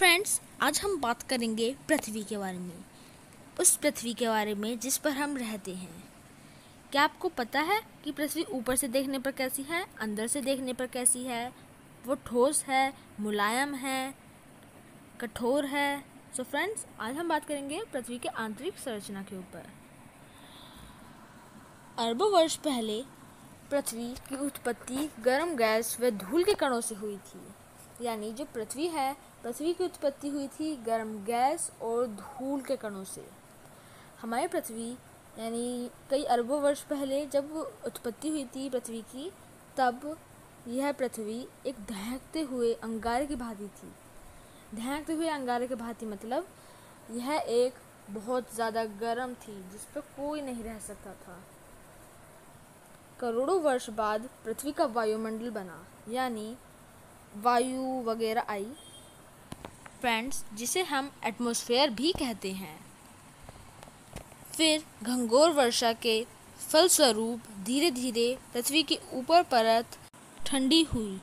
Friends आज हम बात करेंगे पृथ्वी के बारे में। उस पृथ्वी के बारे में जिस पर हम रहते हैं। क्या आपको पता है कि पृथ्वी ऊपर से देखने पर कैसी है, अंदर से देखने पर कैसी है? वो ठोस है, मुलायम है, कठोर है। सो so फ्रेंड्स आज हम बात करेंगे पृथ्वी के आंतरिक संरचना के ऊपर। अरबों वर्ष पहले पृथ्वी की उत्पत्ति गर्म गैस व धूल के कणों से हुई थी। यानी जो पृथ्वी है, पृथ्वी की उत्पत्ति हुई थी गर्म गैस और धूल के कणों से। हमारी पृथ्वी, यानी कई अरबों वर्ष पहले जब उत्पत्ति हुई थी पृथ्वी की, तब यह पृथ्वी एक दहकते हुए अंगारे की भांति थी। दहकते हुए अंगारे की भांति मतलब यह एक बहुत ज़्यादा गर्म थी, जिस पर कोई नहीं रह सकता था। करोड़ों वर्ष बाद पृथ्वी का वायुमंडल बना, यानी वायु वगैरह आई। फ्रेंड्स जिसे हम एटमॉस्फेयर भी कहते हैं। फिर घंघोर वर्षा के फलस्वरूप धीरे धीरे पृथ्वी की ऊपर परत ठंडी हुई,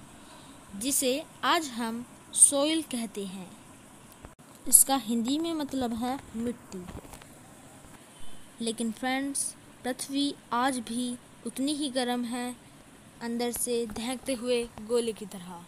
जिसे आज हम सोइल कहते हैं। इसका हिंदी में मतलब है मिट्टी। लेकिन फ्रेंड्स पृथ्वी आज भी उतनी ही गर्म है, अंदर से दहकते हुए गोले की तरह।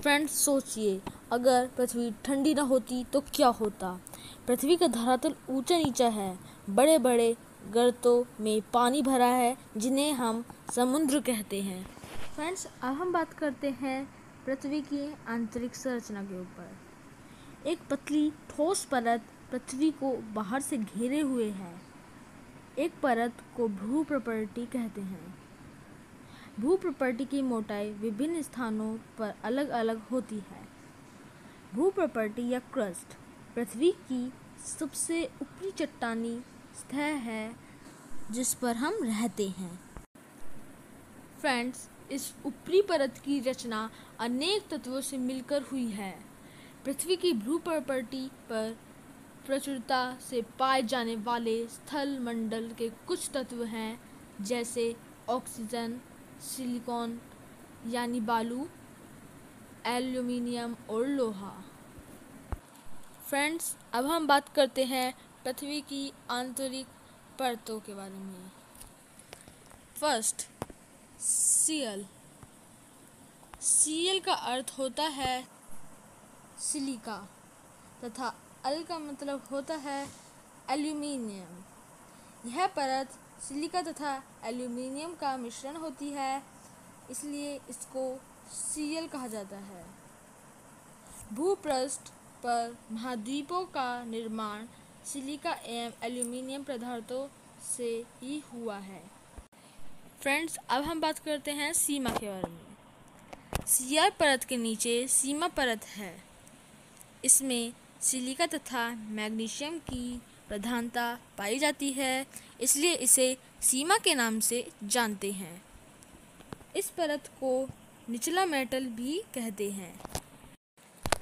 फ्रेंड्स, सोचिए, अगर पृथ्वी ठंडी ना होती तो क्या होता? पृथ्वी का धरातल ऊँचा नीचा है। बड़े बड़े गर्तों में पानी भरा है, जिन्हें हम समुद्र कहते हैं। फ्रेंड्स, अब हम बात करते हैं पृथ्वी की आंतरिक संरचना के ऊपर। एक पतली, ठोस परत पृथ्वी को बाहर से घेरे हुए है। एक परत को भू प्रॉपर्टी कहते हैं। भू प्रॉपर्टी की मोटाई विभिन्न स्थानों पर अलग अलग होती है। भू प्रॉपर्टी या क्रस्ट पृथ्वी की सबसे ऊपरी चट्टानी सतह है जिस पर हम रहते हैं। फ्रेंड्स, इस ऊपरी परत की रचना अनेक तत्वों से मिलकर हुई है। पृथ्वी की भू प्रॉपर्टी पर प्रचुरता से पाए जाने वाले स्थल मंडल के कुछ तत्व हैं, जैसे ऑक्सीजन सिलिकॉन, यानी बालू, एल्यूमिनियम और लोहा। फ्रेंड्स, अब हम बात करते हैं पृथ्वी की आंतरिक परतों के बारे में। First, CL. सीएल का अर्थ होता है सिलिका, तथा अल का मतलब होता है एल्यूमिनियम। यह परत सिलिका तथा एल्यूमिनियम का मिश्रण होती है, इसलिए इसको सीएल कहा जाता है। भूपृष्ठ पर महाद्वीपों का निर्माण सिलिका एवं एल्यूमिनियम पदार्थों से ही हुआ है। फ्रेंड्स, अब हम बात करते हैं सीमा के बारे में। सीआर परत के नीचे सीमा परत है। इसमें सिलिका तथा मैग्नीशियम की प्रधानता पाई जाती है, इसलिए इसे सीमा के नाम से जानते हैं। इस परत को निचला मेटल भी कहते हैं।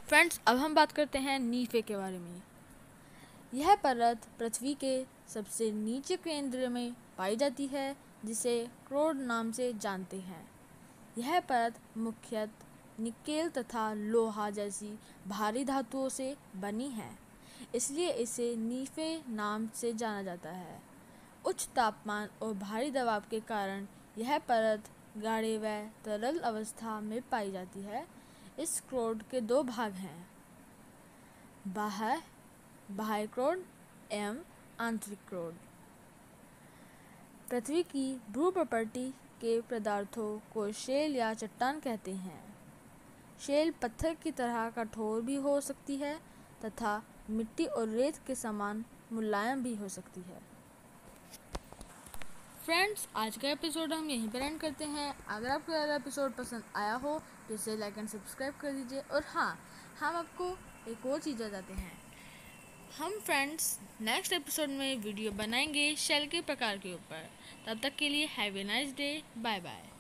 फ्रेंड्स, अब हम बात करते हैं नीफे के बारे में। यह परत पृथ्वी के सबसे नीचे केंद्र में पाई जाती है, जिसे क्रोड नाम से जानते हैं। यह परत मुख्यतः निकेल तथा लोहा जैसी भारी धातुओं से बनी है। इसलिए इसे नीफे नाम से जाना जाता है। उच्च तापमान और भारी दबाव के कारण यह परत गाढ़े व तरल अवस्था में पाई जाती है। इस क्रोड के दो भाग हैं। बाह्य बाह्य क्रोड एवं आंतरिक क्रोड। पृथ्वी की भू प्रॉपर्टी के पदार्थों को शेल या चट्टान कहते हैं। शेल पत्थर की तरह कठोर भी हो सकती है तथा मिट्टी और रेत के समान मुलायम भी हो सकती है। फ्रेंड्स आज का एपिसोड हम यहीं पर एंड करते हैं। अगर आपको यह एपिसोड पसंद आया हो तो इसे लाइक एंड सब्सक्राइब कर दीजिए। और हाँ हम आपको एक और चीज़ बताते हैं। हम फ्रेंड्स नेक्स्ट एपिसोड में वीडियो बनाएँगे शेल के प्रकार के ऊपर। तब तक के लिए have nice day bye bye